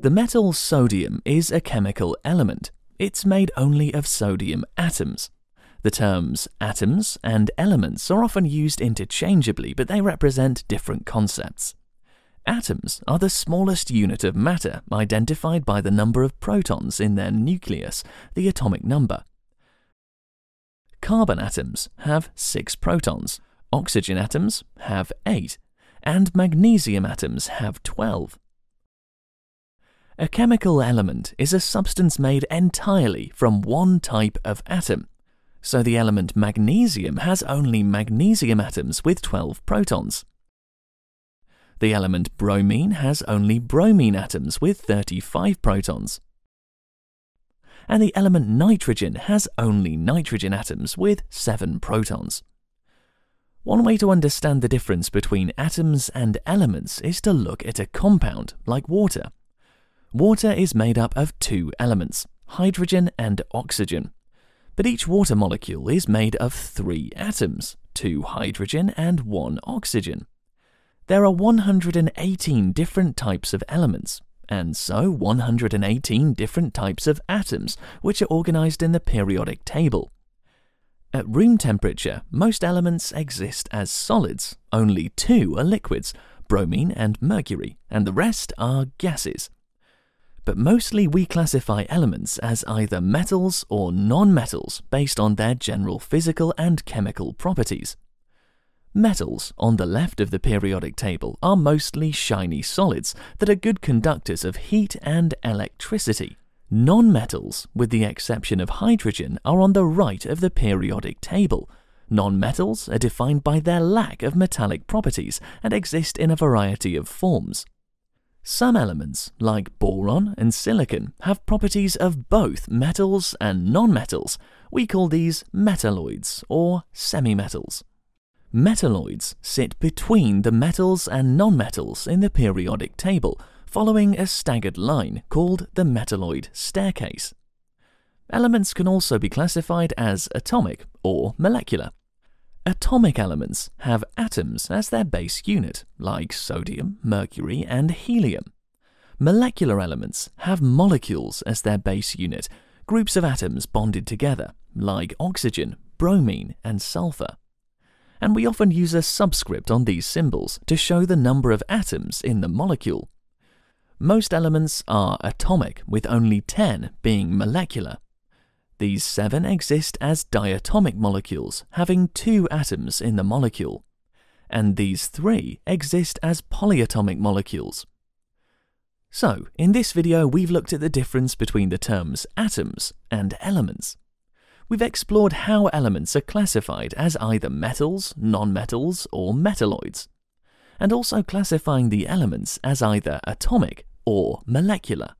The metal sodium is a chemical element. It's made only of sodium atoms. The terms atoms and elements are often used interchangeably, but they represent different concepts. Atoms are the smallest unit of matter identified by the number of protons in their nucleus, the atomic number. Carbon atoms have 6 protons, oxygen atoms have 8, and magnesium atoms have 12. A chemical element is a substance made entirely from one type of atom, so the element magnesium has only magnesium atoms with 12 protons. The element bromine has only bromine atoms with 35 protons. And the element nitrogen has only nitrogen atoms with 7 protons. One way to understand the difference between atoms and elements is to look at a compound, like water. Water is made up of two elements, hydrogen and oxygen. But each water molecule is made of three atoms, two hydrogen and one oxygen. There are 118 different types of elements, and so 118 different types of atoms, which are organized in the periodic table. At room temperature, most elements exist as solids, only two are liquids, bromine and mercury, and the rest are gases but mostly we classify elements as either metals or non-metals based on their general physical and chemical properties. Metals, on the left of the periodic table, are mostly shiny solids that are good conductors of heat and electricity. Non-metals, with the exception of hydrogen, are on the right of the periodic table. Non-metals are defined by their lack of metallic properties and exist in a variety of forms. Some elements, like boron and silicon, have properties of both metals and nonmetals. We call these metalloids or semimetals. Metalloids sit between the metals and nonmetals in the periodic table, following a staggered line called the metalloid staircase. Elements can also be classified as atomic or molecular. Atomic elements have atoms as their base unit, like sodium, mercury, and helium. Molecular elements have molecules as their base unit, groups of atoms bonded together, like oxygen, bromine, and sulfur. And we often use a subscript on these symbols to show the number of atoms in the molecule. Most elements are atomic, with only 10 being molecular. These seven exist as diatomic molecules, having two atoms in the molecule, and these three exist as polyatomic molecules. So, in this video we've looked at the difference between the terms atoms and elements. We've explored how elements are classified as either metals, nonmetals, or metalloids, and also classifying the elements as either atomic or molecular.